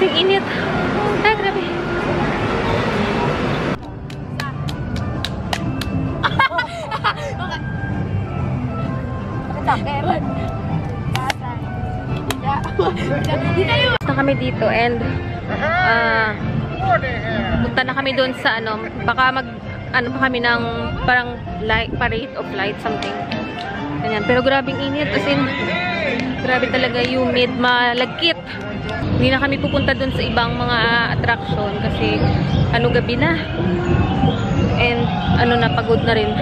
Kasi init. Ay, grabe. Na kami dito and ah punta na kami doon sa ano, baka mag ano pa kami ng parang light, parade of light something. Ganyan. Pero grabing init as in grabe talaga humid, malagkit. Hindi na kami pupunta doon sa ibang mga attraction kasi ano gabi na. And ano na pagod na rin.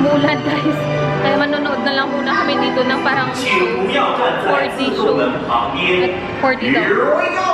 Umulan guys. Kaya manonood na lang muna kami dito ng parang 4D show. 4D daw.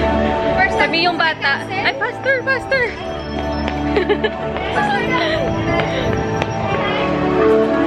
Sabi yung bata, ay faster, faster.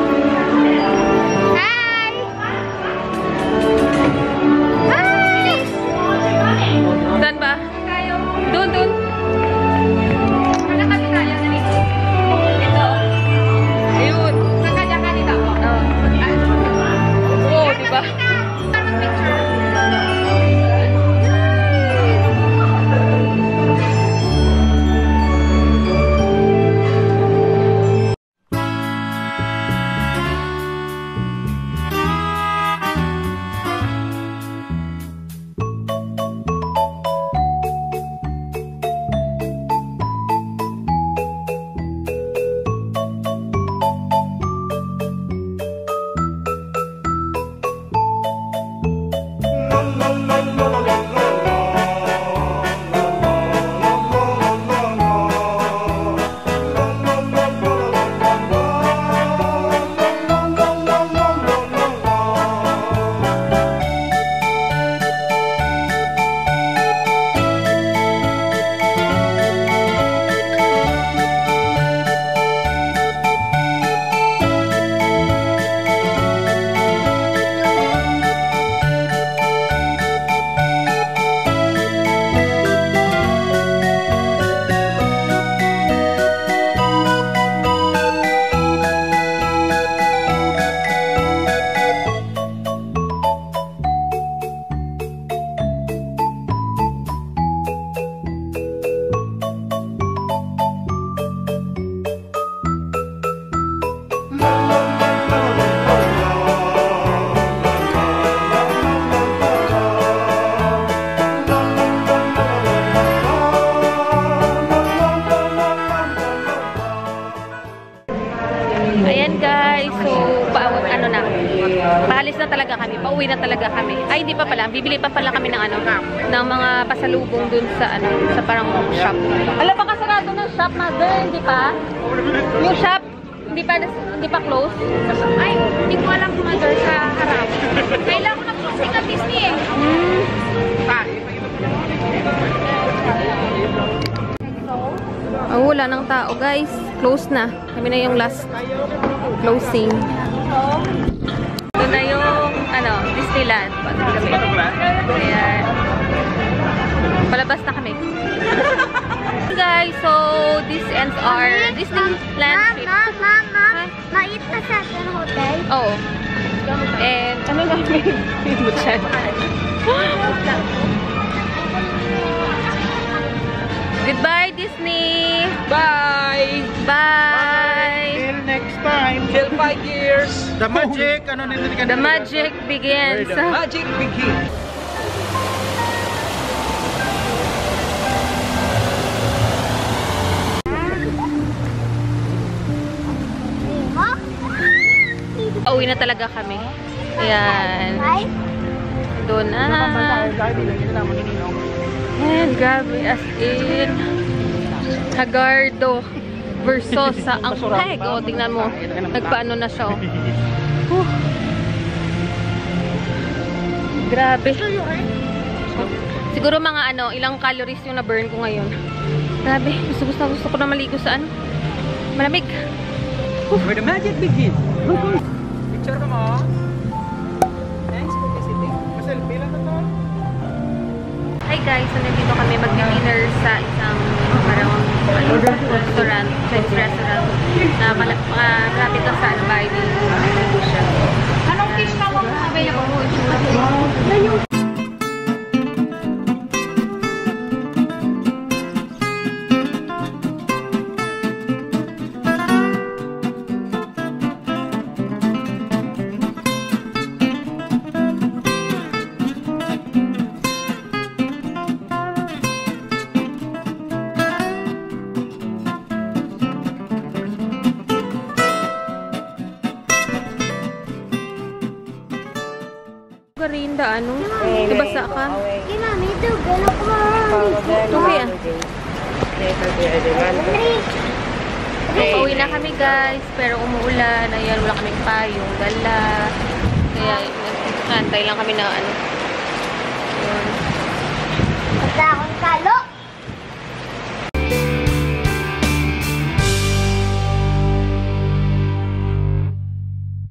Ayan guys, so pa, ano na, paalis na talaga kami, pauwi na talaga kami. Ay, hindi pa pala, bibili pa pala kami ng ano, ng mga pasalubong dun sa ano, sa parang shop. Alam pa kasarado ng shop, mother, hindi pa? Yung shop, hindi pa, hindi pa close? Ay, hindi ko alam kung mother sa harap. Kailangan ko na closing ang Disney eh. Hmm. Ah, Oh, wala ng tao, guys. Close na. Kami na yung last closing. Ito na yung, ano, Disneyland. Pasok kami. Ayan. Palabas na kami. guys, so this ends our Disneyland trip. ma'am, ma'am, ma'am. Mait na sa atin hotel. Oo. And, ano namin? Butchan. Goodbye, Disney! Bye! Bye! Till next time. Till five years, The magic, ano nito ni The magic begins. magic begins. Pauwi na talaga kami. Ayan. Ay, Doon na. Ayan, grabe. As in, Hagardo versus sa ang peg. O, tingnan mo. Nagpaano na siya. oh. Grabe. Siguro mga ano, ilang calories yung na-burn ko ngayon. Grabe. Gusto, gusto, gusto ko na maligo sa ano. Malamig. Where the magic begins. Picture ka mo. Thanks for visiting. Selfie lang ito. Hi guys, so nandito kami mag-dinner sa isang Garinda, ano? Diba sa ka? Ginami, ito. Gano'n ko marami. Okay ah. Pauwi na kami guys, pero umuulan. Ayan, wala kaming payong, dala. Kaya, nagkantay lang kami na ano. Yun. Basta akong talo.